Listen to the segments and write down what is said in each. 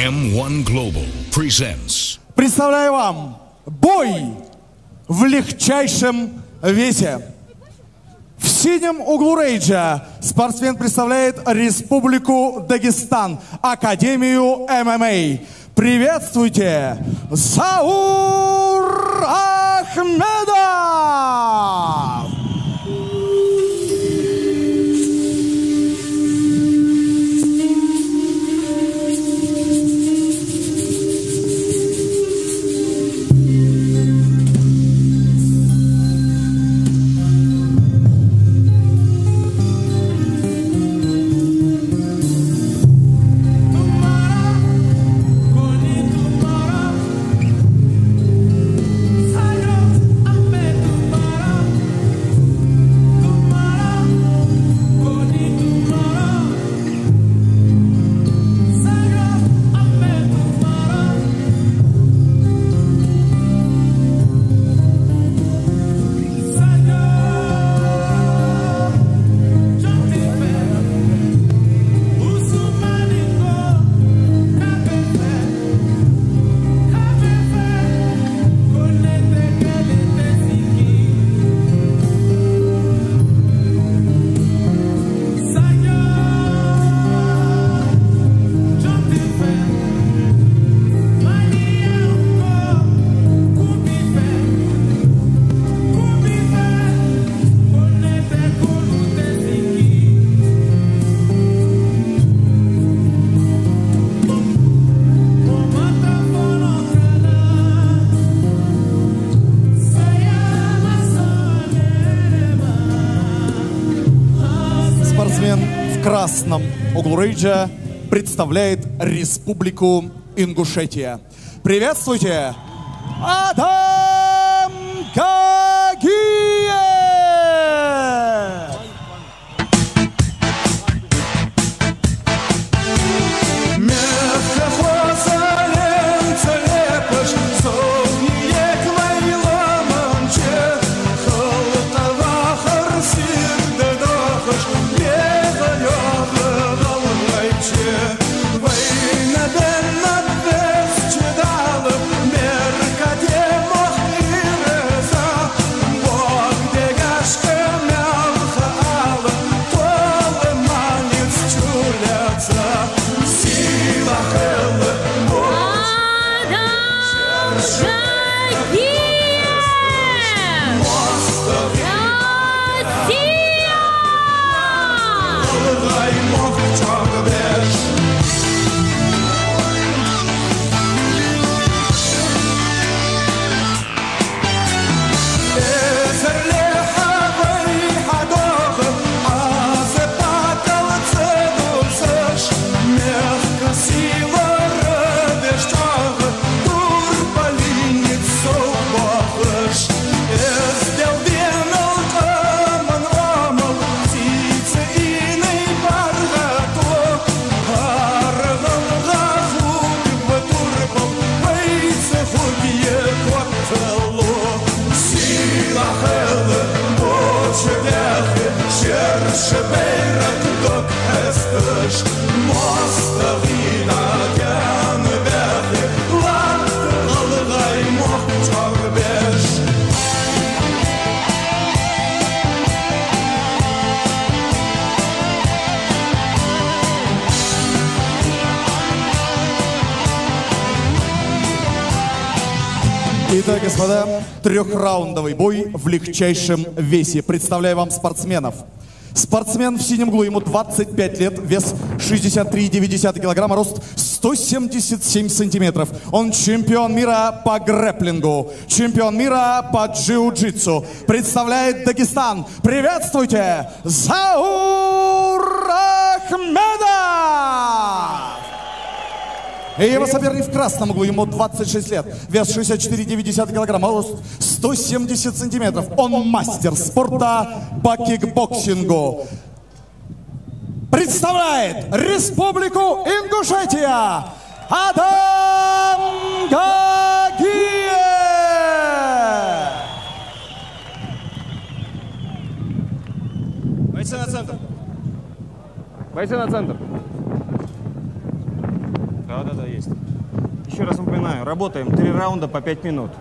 M1 Global presents Представляю вам бой в легчайшем весе. В синем углу рейджа спортсмен представляет Республику Дагестан, Академию ММА. Приветствуйте, Заур Ахмедов! Углурыджа представляет Республику Ингушетия. Приветствуйте! Адам Кагин! Итак, господа, трехраундовый бой в легчайшем весе. Представляю вам спортсменов. Спортсмен в синем углу, ему 25 лет, вес 63,9 килограмма, рост 177 сантиметров. Он чемпион мира по грэплингу, чемпион мира по джиу-джитсу. Представляет Дагестан. Приветствуйте, Заур Ахмедов! И его соперник в красном углу, ему 26 лет, вес 64,9 килограмма, рост 170 сантиметров. Он мастер спорта по кикбоксингу. Представляет Республику Ингушетия Адам Гагиев! Бойцы на центр. Бойцы на центр. Да, да, да, есть. Еще раз напоминаю, работаем три раунда по пять минут.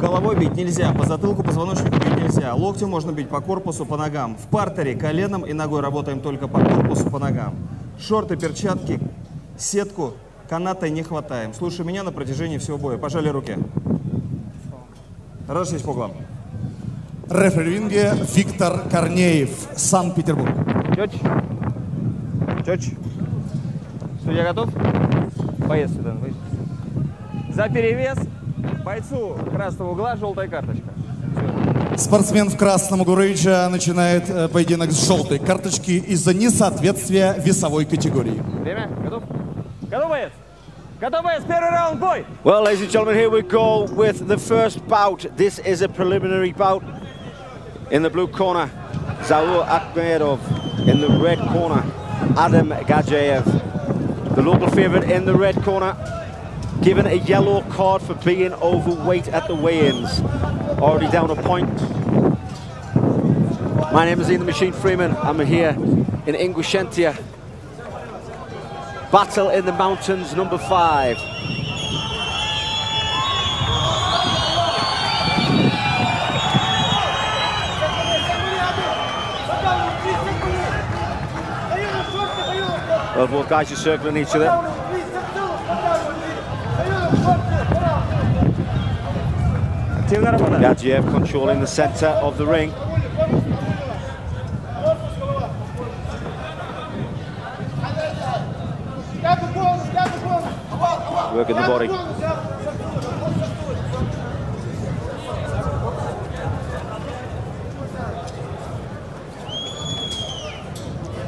Головой бить нельзя, по затылку, позвоночнику бить нельзя. Локтем можно бить по корпусу, по ногам. В партере коленом и ногой работаем только по корпусу, по ногам. Шорты, перчатки, сетку, каната не хватаем. Слушай меня на протяжении всего боя. Пожали руки. Разошлись по углам. Рефери в ринге Виктор Корнеев, Санкт-Петербург. Четче. Четче. Судья готов? Боец сюда. выйди. За перевес бойцу красного угла желтая карточка. Спортсмен в красном углу рейджа начинает э, поединок с желтой карточки из-за несоответствия весовой категории. Время? Готов? Готов, боец? Готов, боец? Первый раунд, бой! Well, ladies and gentlemen, here we go with the first bout. This is a preliminary bout. In the blue corner, Zaur Akhmedov. In the red corner, Adam Gajayev. The local favourite in the red corner, given a yellow card for being overweight at the weigh-ins. Already down a point. My name is Ian the Machine Freeman. I'm here in Ingushetia. Battle in the Mountains, number five. Well, both guys are circling each other. Gagiev controlling the centre of the ring. Working the body.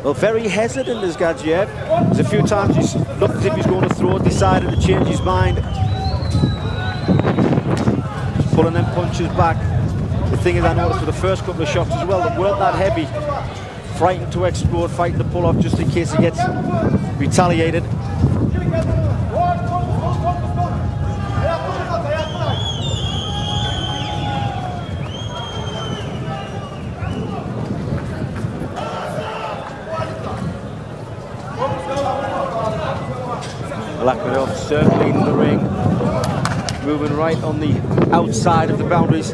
Well, very hesitant is Gagiev. There's a few times he's looked as if he's going to throw, decided to change his mind. Just pulling them punches back. The thing is, I noticed for the first couple of shots as well, they weren't that heavy. Frightened to explode, fighting to pull off just in case he gets retaliated. Lakmanov circling the ring, moving right on the outside of the boundaries.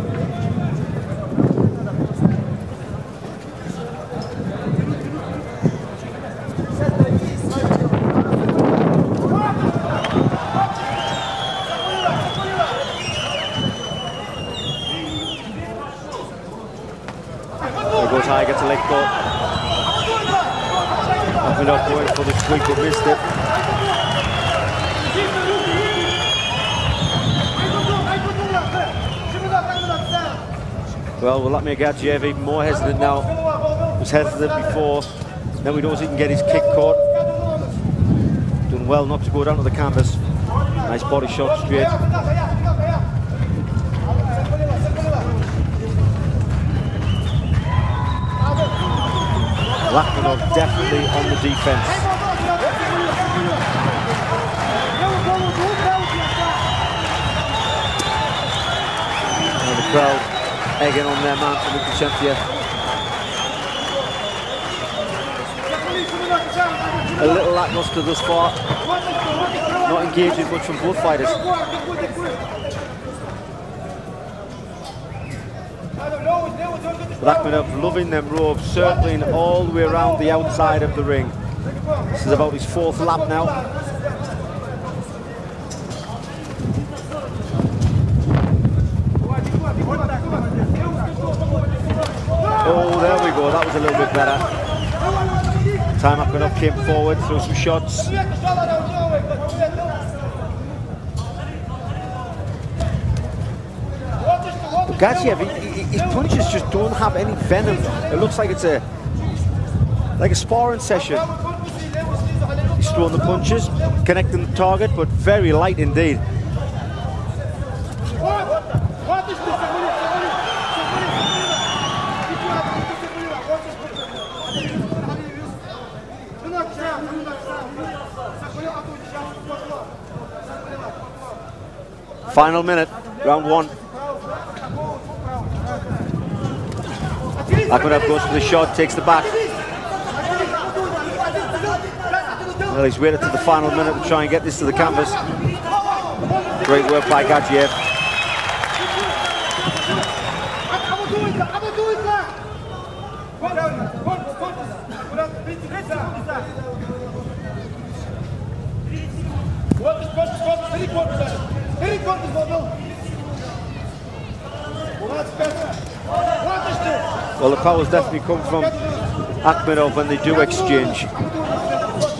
There goes high, gets a leg go. Lakmanov going for the sweep, but missed it. Gagiev even more hesitant now. Was hesitant before. Now knows he can get his kick caught. Doing well not to go down to the canvas. Nice body shot straight. Lachmanov definitely on the defense. The crowd egging on their man from Lukashenko. A little lackluster thus far. Not engaging much from both fighters. Rachmanov loving them ropes, circling all the way around the outside of the ring. This is about his fourth lap now. Oh, there we go. That was a little bit better. Time Rachmanov came forward, threw some shots. He- his punches just don't have any venom. It looks like it's a like a sparring session. He's throwing the punches, connecting the target, but very light indeed. Final minute, round one. Akhmedov goes for the shot, takes the back. Well, he's waited to the final minute to try and get this to the canvas. Great work by Gagiev. Well, the power's definitely come from Akhmedov when they do exchange.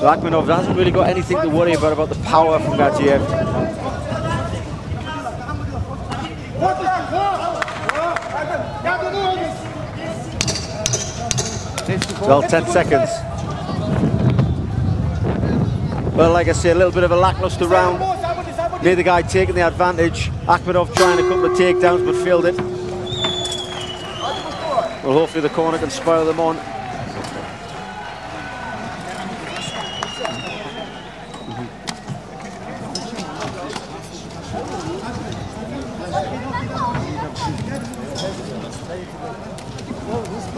Akhmedov hasn't really got anything to worry about about the power from Gagiev. Well, 10 seconds. Well, like I say, a little bit of a lackluster round. Neither guy taking the advantage. Akhmedov trying a couple of takedowns but failed it. Well, hopefully the corner can spoil them on.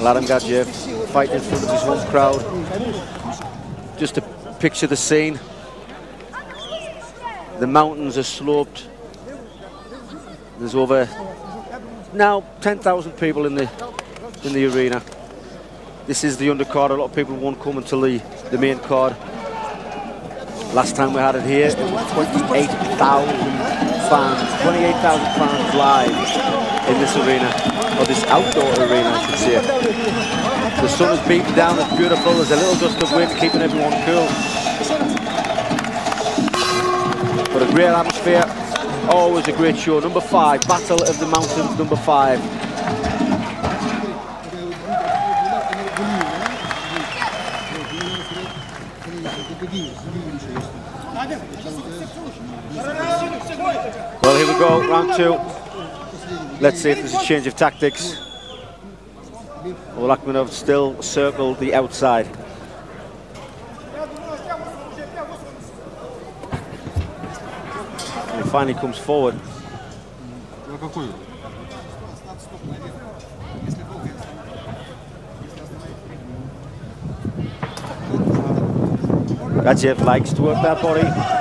Adam Gagiev fighting in front of his home crowd. Just to picture the scene. The mountains are sloped. There's over now 10,000 people in the in the arena. This is the undercard. A lot of people won't come until the, the main card. Last time we had it here, it was 28,000 fans, 28,000 fans live in this arena, or this outdoor arena, I should say. The sun is beating down, it's beautiful. There's a little gust of wind keeping everyone cool. But a great atmosphere, always a great show. Number five, Battle of the Mountains, number five. Well, here we go, round two. Let's see if there's a change of tactics. Well, still circled the outside. And he finally comes forward. Gagiev likes to work that body.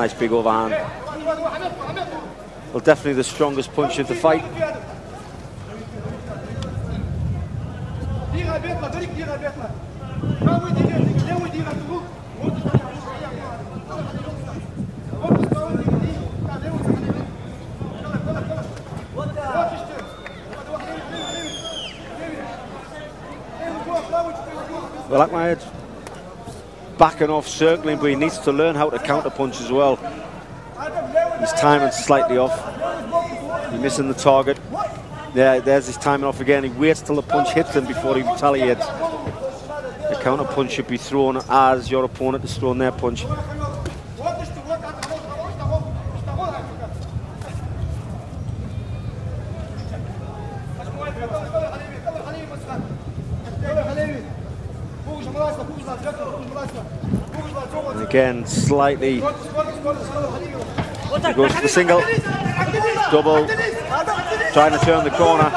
nice big overhand. Well, definitely the strongest punch of the fight. Well, like my head backing off, circling, but he needs to learn how to counter punch as well. His timing's slightly off. He's missing the target. Yeah, there's his timing off again. He waits till the punch hits him before he retaliates. The counter punch should be thrown as your opponent is throwing their punch. again slightly. He goes for the single, double, trying to turn the corner.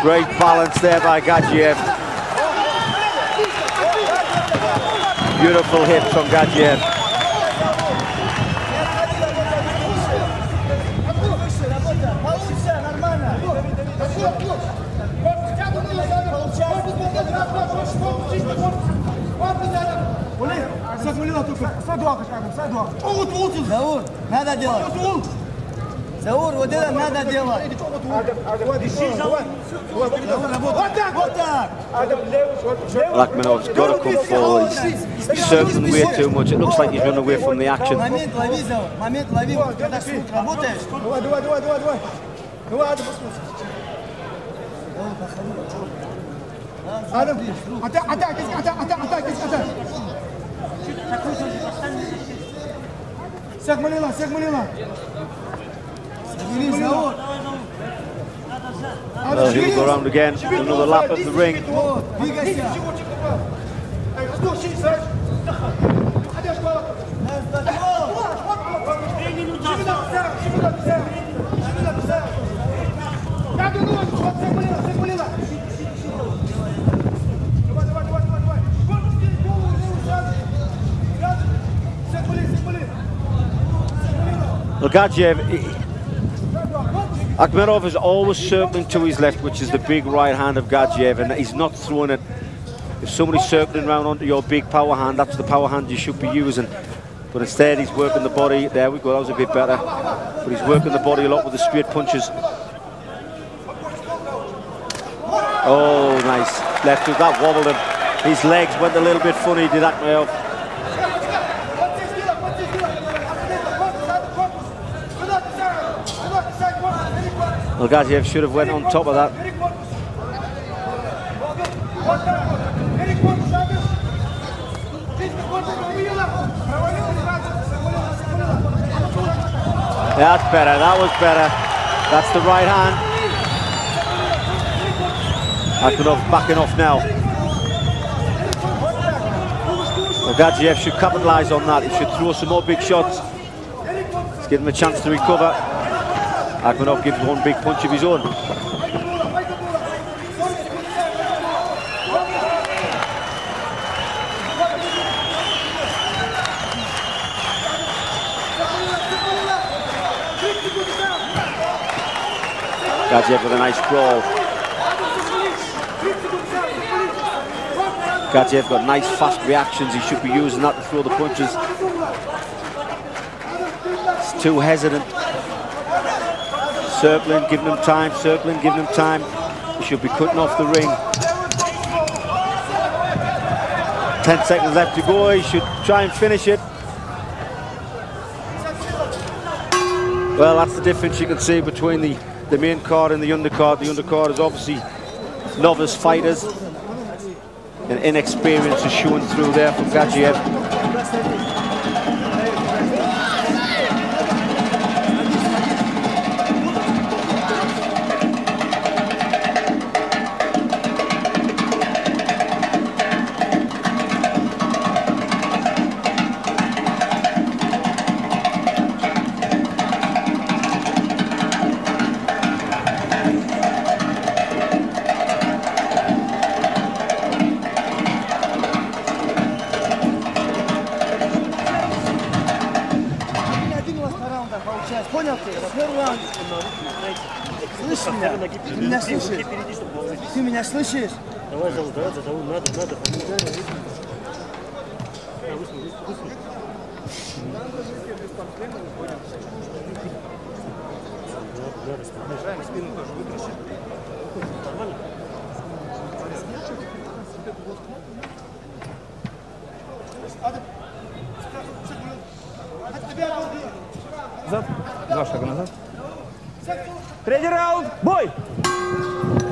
Great balance there by Gagiev. Beautiful hit from Gagiev. Заур, надо делать. Заур, вот это надо делать. Вот так, вот так. Akhmedov's got to come forward. He's, he's circling way too much. It looks like he's run away from the action. Момент лови, Заур, момент лови. Когда шут работаешь, Давай, давай, давай, давай, давай. Давай, Адам, Адам, атак, атак, атак, атак, атак, атак. Всех молила, всех молила. Бери, Заур. Well, here we go around again. Another lap of the ring. Lagajev, Akhmedov is always circling to his left, which is the big right hand of Gagiev, and he's not throwing it. If somebody's circling around onto your big power hand, that's the power hand you should be using. But instead, he's working the body. There we go, that was a bit better. But he's working the body a lot with the straight punches. Oh, nice. Left with that wobbled him. His legs went a little bit funny, did Akhmedov. Lagajev should have went on top of that. That's better, that was better. That's the right hand. Akhmedov backing off now. Lagajev should capitalise on that. He should throw some more big shots. Let's give him a chance to recover. Akhmedov gives one big punch of his own. Gagiev with a nice brawl. Gagiev got nice fast reactions. He should be using that to throw the punches. He's too hesitant. Circling, giving them time, circling, giving them time. He should be cutting off the ring. 10 seconds left to go. He should try and finish it. Well, that's the difference you can see between the, the main card and the undercard. The undercard is obviously novice fighters. And inexperience is showing through there from Gagiev. Слышишь меня? Ты меня слышишь? Ты меня слышишь? Давай зовут, давай зовут, надо, надо. Назад. Третий раунд, бой!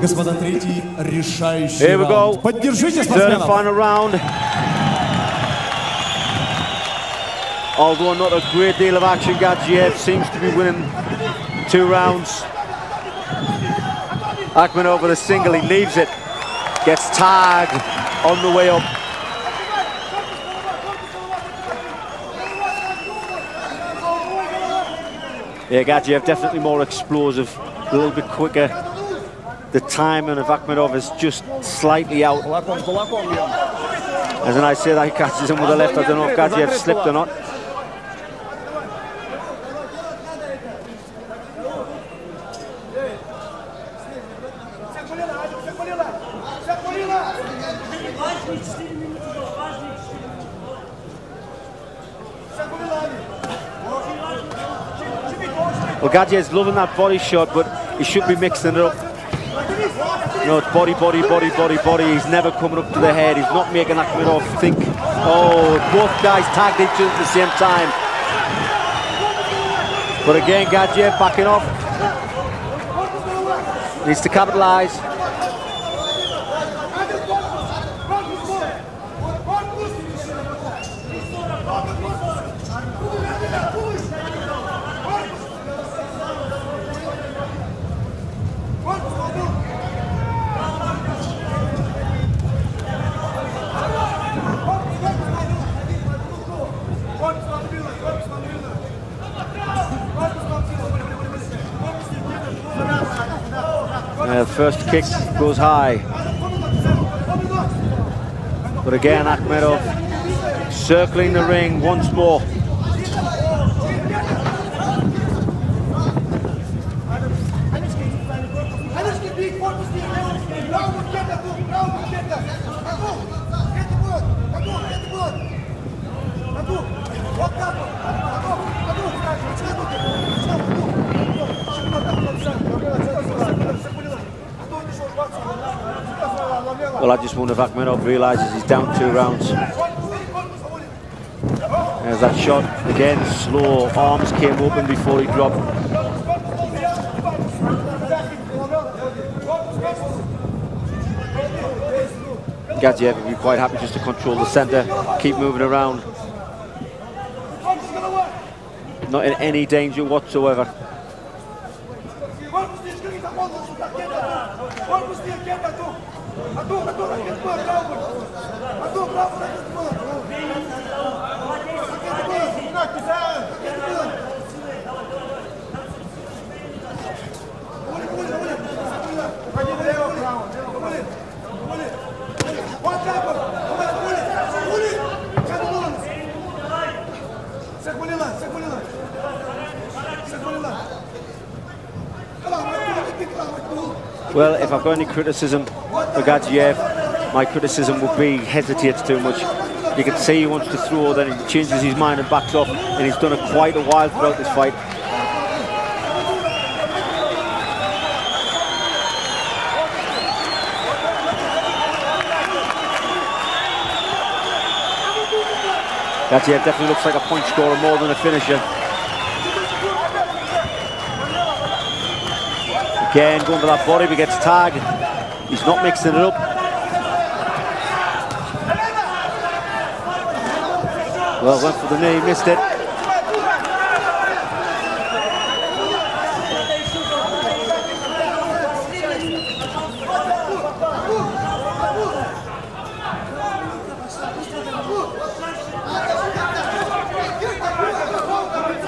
Господа, третий решающий Here we раунд. Go. Поддержите спортсменов. Final round. Although not a great deal of action, Gagiev seems to be winning two rounds. Ackman over the single, he leaves it. Gets tagged on the way up. Yeah, Gagiev definitely more explosive, a little bit quicker. The timing of Akhmedov is just slightly out. As I say that he catches him with the left, I don't know if Gagiev slipped or not. Well, Gagiev's loving that body shot, but he should be mixing it up. No, it's body, body, body, body, body. He's never coming up to the head. He's not making Akhmedov think. Oh, both guys tagged each other at the same time. But again, Gagiev backing off. Needs to capitalise. Uh, first kick goes high. But again, Akhmedov circling the ring once more. If Akhmedov realises he's down two rounds. There's that shot again, slow. Arms came open before he dropped. Gagiev would be quite happy just to control the centre, keep moving around. Not in any danger whatsoever. Well, if I've got any criticism for Gagiev, my criticism would be he hesitates too much. You can see he wants to throw, then he changes his mind and backs off, and he's done it quite a while throughout this fight. Gagiev definitely looks like a point scorer more than a finisher. Again, going to that body, but gets tagged. He's not mixing it up. Well, went for the knee, missed it.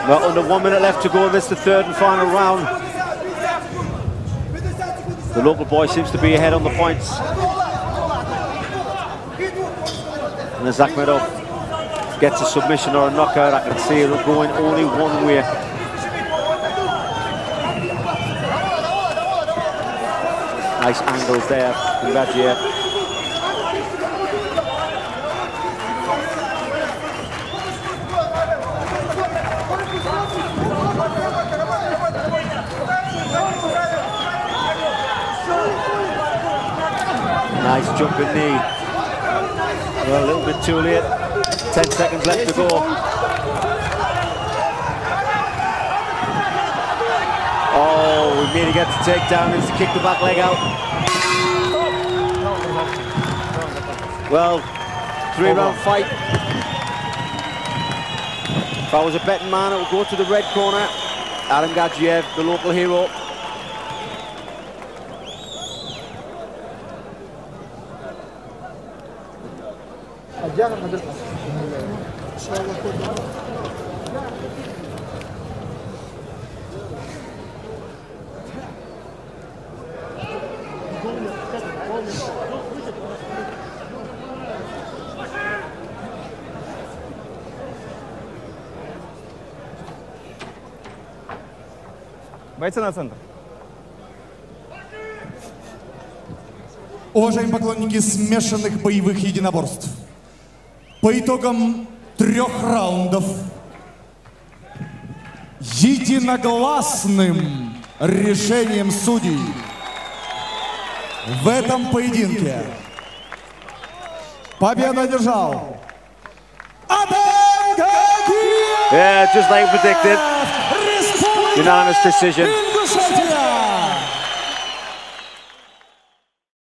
Well, under one minute left to go in this, the third and final round. The local boy seems to be ahead on the points. And as Akhmedov gets a submission or a knockout, I can see it going only one way. Nice angles there from. Nice jumping knee. A little bit too late. 10 seconds left to go. Oh, we made to get the takedown. Needs to kick the back leg out. Well, three round fight. If I was a betting man, I would go to the red corner. Adam Gagiev, the local hero. Бойцы на центр. Уважаемые поклонники смешанных боевых единоборств, по итогам трех раундов единогласным решением судей в этом поединке победу одержал Адам Гагиев! Yeah, just like predicted. Unanimous decision.